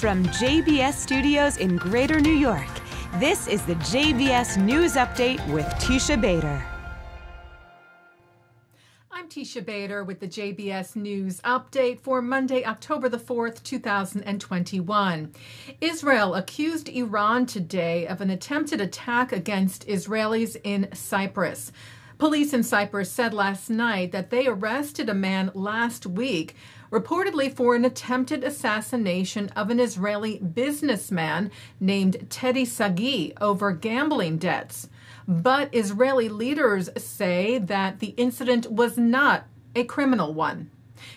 From JBS Studios in Greater New York, this is the JBS News Update with Teisha Bader. I'm Teisha Bader with the JBS News Update for Monday, October the 4th, 2021. Israel accused Iran today of an attempted attack against Israelis in Cyprus. Police in Cyprus said last night that they arrested a man last week, reportedly for an attempted assassination of an Israeli businessman named Teddy Sagi over gambling debts. But Israeli leaders say that the incident was not a criminal one.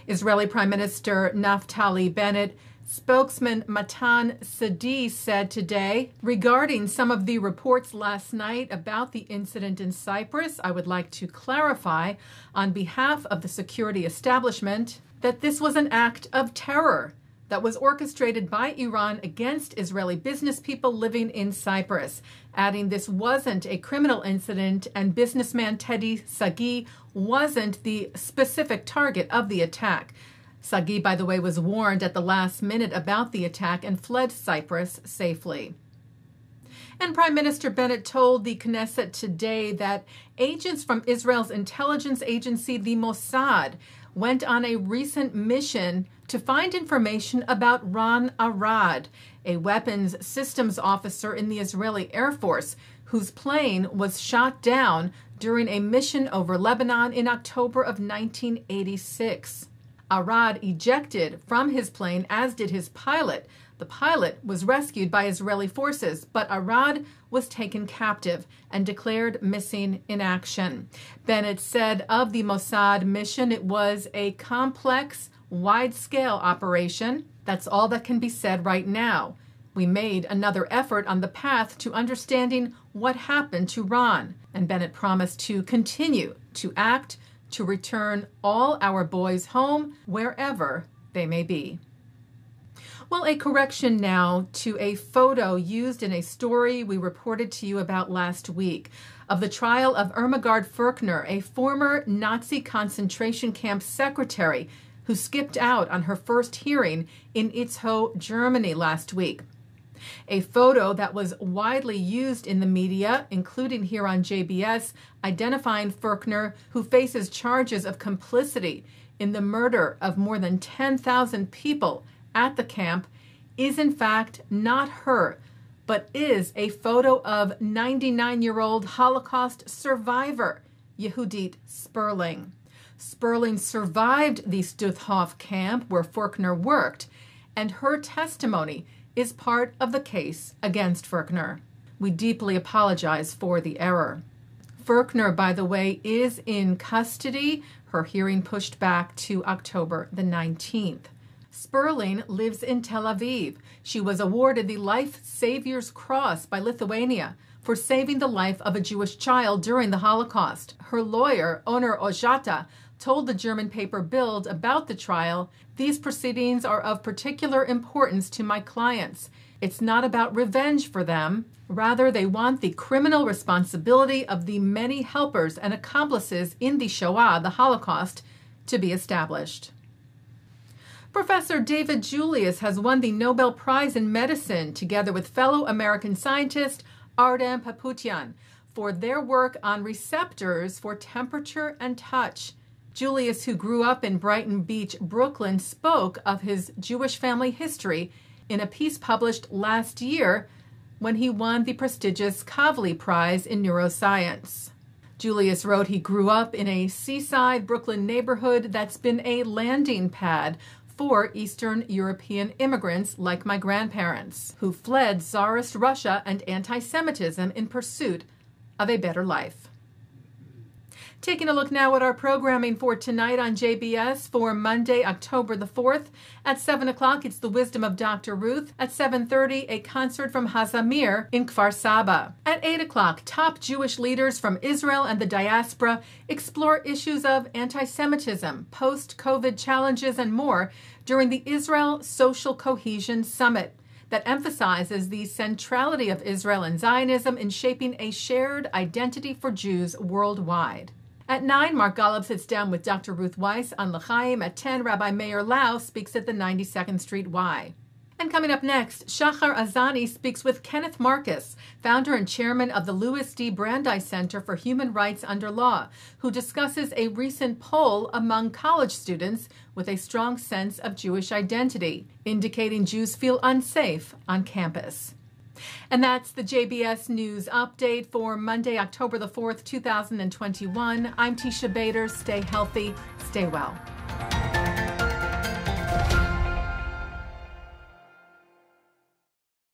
Israeli Prime Minister Naftali Bennett Spokesman Matan Sidi said today regarding some of the reports last night about the incident in Cyprus, I would like to clarify on behalf of the security establishment that this was an act of terror that was orchestrated by Iran against Israeli business people living in Cyprus, adding this wasn't a criminal incident and businessman Teddy Sagi wasn't the specific target of the attack. Sagi, by the way, was warned at the last minute about the attack and fled Cyprus safely. And Prime Minister Bennett told the Knesset today that agents from Israel's intelligence agency, the Mossad, went on a recent mission to find information about Ron Arad, a weapons systems officer in the Israeli Air Force whose plane was shot down during a mission over Lebanon in October of 1986. Arad ejected from his plane, as did his pilot. The pilot was rescued by Israeli forces, but Arad was taken captive and declared missing in action. Bennett said of the Mossad mission, it was a complex, wide scale operation. That's all that can be said right now. We made another effort on the path to understanding what happened to Ron, and Bennett promised to continue to act to return all our boys home wherever they may be. Well, a correction now to a photo used in a story we reported to you about last week of the trial of Irmgard Furchner, a former Nazi concentration camp secretary who skipped out on her first hearing in Itzehoe, Germany last week. A photo that was widely used in the media, including here on JBS, identifying Furchner, who faces charges of complicity in the murder of more than 10,000 people at the camp, is in fact not her, but is a photo of 99 year old Holocaust survivor, Yehudit Sperling. Sperling survived the Stutthof camp where Furchner worked, and her testimony is part of the case against Furchner. We deeply apologize for the error. Furchner, by the way, is in custody, her hearing pushed back to October the 19th. Sperling lives in Tel Aviv. She was awarded the Life Savior's Cross by Lithuania for saving the life of a Jewish child during the Holocaust. Her lawyer, Onur Özata, told the German paper Bild about the trial, these proceedings are of particular importance to my clients. It's not about revenge for them. Rather, they want the criminal responsibility of the many helpers and accomplices in the Shoah, the Holocaust, to be established. Professor David Julius has won the Nobel Prize in Medicine together with fellow American scientist Ardem Patapoutian for their work on receptors for temperature and touch. Julius, who grew up in Brighton Beach, Brooklyn, spoke of his Jewish family history in a piece published last year when he won the prestigious Kavli Prize in Neuroscience. Julius wrote he grew up in a seaside Brooklyn neighborhood that's been a landing pad for Eastern European immigrants like my grandparents, who fled Tsarist Russia and anti Semitism in pursuit of a better life. Taking a look now at our programming for tonight on JBS for Monday, October the 4th. At 7 o'clock, it's The Wisdom of Dr. Ruth. At 7.30, a concert from Hazamir in Kfar Saba. At 8 o'clock, top Jewish leaders from Israel and the diaspora explore issues of anti-Semitism, post-COVID challenges, and more during the Israel Social Cohesion Summit that emphasizes the centrality of Israel and Zionism in shaping a shared identity for Jews worldwide. At 9, Mark Golub sits down with Dr. Ruth Wisse on L'Chayim. At 10, Rabbi Meir Lau speaks at the 92nd Street Y. And coming up next, Shahar Azani speaks with Kenneth Marcus, founder and chairman of the Louis D. Brandeis Center for Human Rights Under Law, who discusses a recent poll among college students with a strong sense of Jewish identity, indicating Jews feel unsafe on campus. And that's the JBS News update for Monday, October the 4th, 2021. I'm Teisha Bader. Stay healthy, stay well.